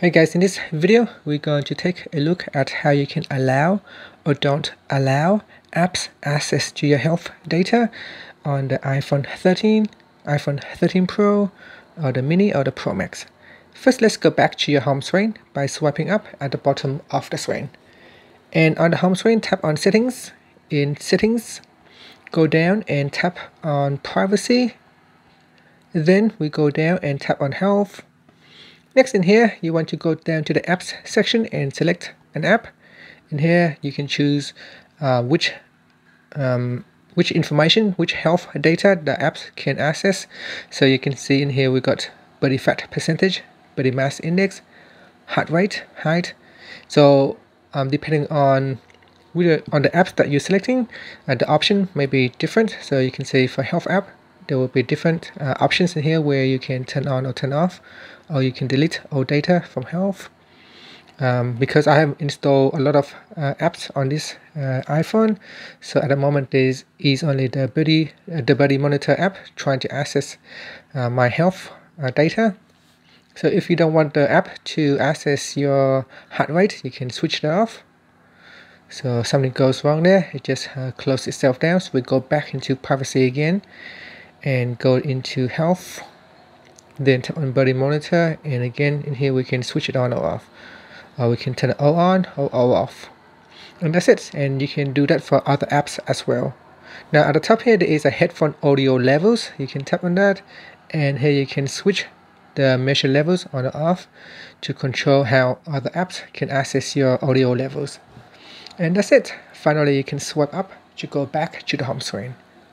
Hey guys, in this video, we're going to take a look at how you can allow or don't allow apps access to your health data on the iPhone 13, iPhone 13 Pro, or the Mini or the Pro Max. First, let's go back to your home screen by swiping up at the bottom of the screen. And on the home screen, tap on Settings. In Settings, go down and tap on Privacy. Then we go down and tap on Health Next in here, you want to go down to the apps section and select an app. In here, you can choose uh, which um, which information, which health data the apps can access. So you can see in here we got body fat percentage, body mass index, heart rate, height. So um, depending on on the apps that you're selecting, uh, the option may be different. So you can say for health app, there will be different uh, options in here where you can turn on or turn off or you can delete all data from health. Um, because I have installed a lot of uh, apps on this uh, iPhone so at the moment there is only the body uh, the body monitor app trying to access uh, my health uh, data. So if you don't want the app to access your heart rate you can switch that off. So something goes wrong there it just uh, closes itself down so we go back into privacy again and go into health then tap on body monitor and again in here we can switch it on or off. Or we can turn it all on or all off. And that's it. And you can do that for other apps as well. Now at the top here there is a headphone audio levels. You can tap on that. And here you can switch the measure levels on or off to control how other apps can access your audio levels. And that's it. Finally you can swipe up to go back to the home screen